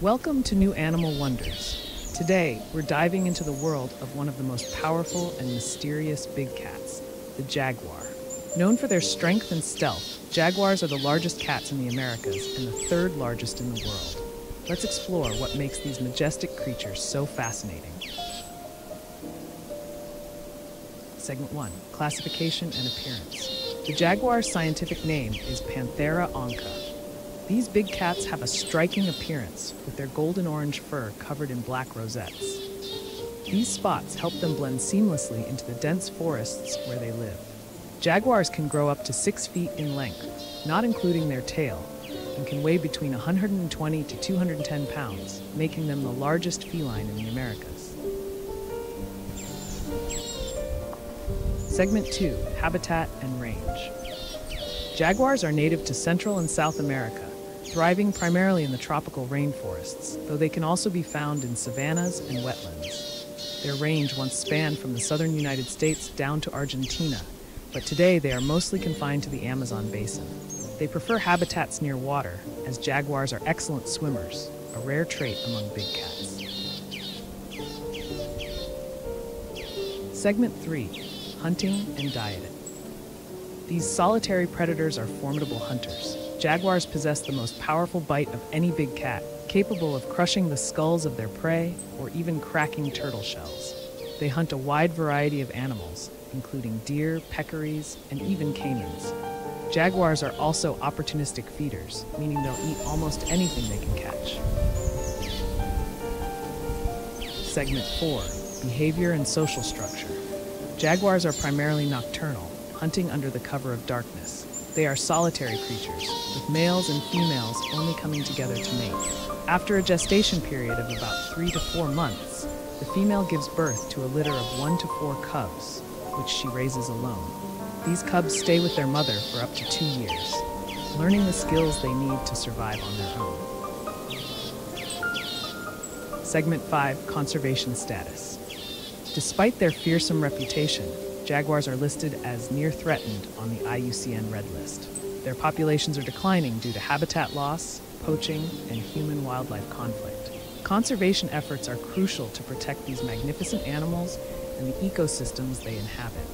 Welcome to New Animal Wonders. Today, we're diving into the world of one of the most powerful and mysterious big cats, the jaguar. Known for their strength and stealth, jaguars are the largest cats in the Americas and the third largest in the world. Let's explore what makes these majestic creatures so fascinating. Segment 1 Classification and Appearance. The jaguar's scientific name is Panthera onca. These big cats have a striking appearance with their golden orange fur covered in black rosettes. These spots help them blend seamlessly into the dense forests where they live. Jaguars can grow up to six feet in length, not including their tail, and can weigh between 120 to 210 pounds, making them the largest feline in the Americas. Segment 2 Habitat and Range. Jaguars are native to Central and South America thriving primarily in the tropical rainforests, though they can also be found in savannas and wetlands. Their range once spanned from the southern United States down to Argentina, but today they are mostly confined to the Amazon basin. They prefer habitats near water, as jaguars are excellent swimmers, a rare trait among big cats. Segment 3 Hunting and Dieting. These solitary predators are formidable hunters, Jaguars possess the most powerful bite of any big cat, capable of crushing the skulls of their prey or even cracking turtle shells. They hunt a wide variety of animals, including deer, peccaries, and even caimans. Jaguars are also opportunistic feeders, meaning they'll eat almost anything they can catch. Segment 4 Behavior and Social Structure. Jaguars are primarily nocturnal, hunting under the cover of darkness. They are solitary creatures, with males and females only coming together to mate. After a gestation period of about three to four months, the female gives birth to a litter of one to four cubs, which she raises alone. These cubs stay with their mother for up to two years, learning the skills they need to survive on their own. Segment 5 Conservation Status Despite their fearsome reputation, jaguars are listed as near threatened on the IUCN Red List. Their populations are declining due to habitat loss, poaching, and human wildlife conflict. Conservation efforts are crucial to protect these magnificent animals and the ecosystems they inhabit.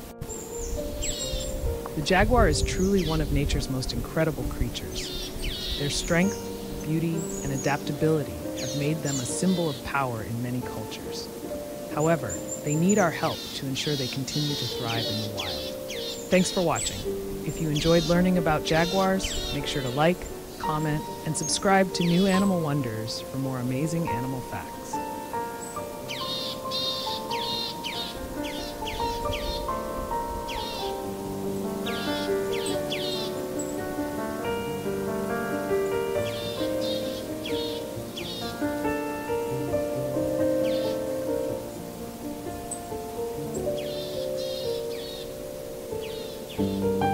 The jaguar is truly one of nature's most incredible creatures. Their strength, beauty, and adaptability have made them a symbol of power in many cultures. However, they need our help to ensure they continue to thrive in the wild. Thanks for watching. If you enjoyed learning about jaguars, make sure to like, comment, and subscribe to New Animal Wonders for more amazing animal facts.